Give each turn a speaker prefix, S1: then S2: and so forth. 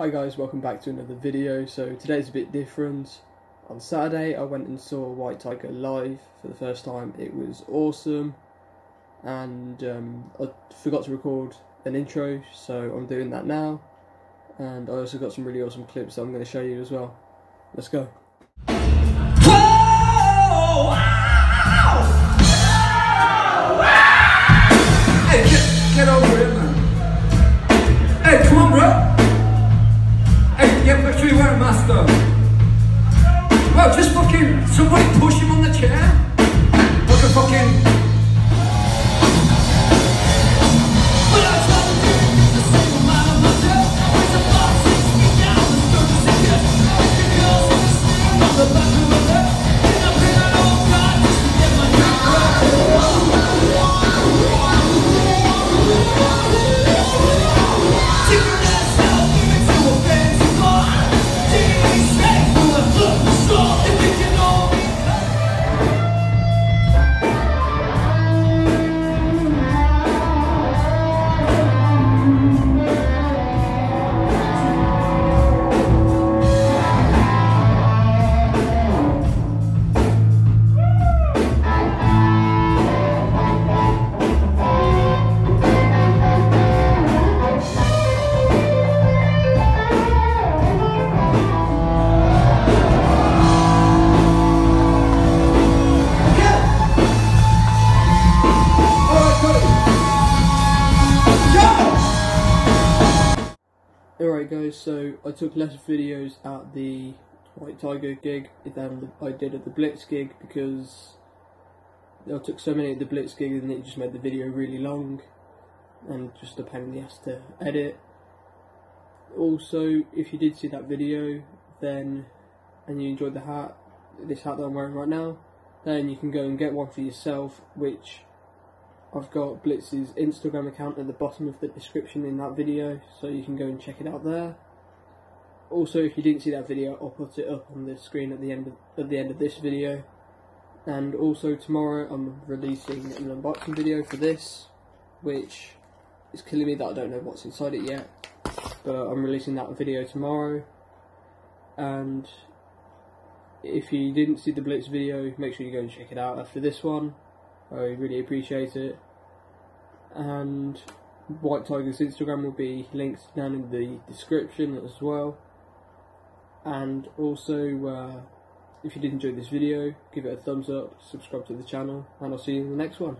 S1: Hi guys, welcome back to another video. So today's a bit different. On Saturday I went and saw White Tyger live for the first time. It was awesome and um, I forgot to record an intro so I'm doing that now and I also got some really awesome clips that I'm going to show you as well. Let's go.
S2: A mask. Well, just fucking, somebody
S1: Alright guys, so I took less videos at the White Tyger gig than I did at the Blitz gig because I took so many at the Blitz gig and it just made the video really long and just a pain in the ass to edit. Also, if you did see that video then and you enjoyed the hat, this hat that I'm wearing right now, then you can go and get one for yourself which I've got Blitz's Instagram account at the bottom of the description in that video, so you can go and check it out there. Also, if you didn't see that video, I'll put it up on the screen at the end of, at the end of this video. And also tomorrow, I'm releasing an unboxing video for this, which is killing me that I don't know what's inside it yet. But I'm releasing that video tomorrow. And if you didn't see the Blitz video, make sure you go and check it out after this one. I really appreciate it. And White Tyger's Instagram will be linked down in the description as well. And also, uh, if you did enjoy this video, give it a thumbs up, subscribe to the channel, and I'll see you in the next one.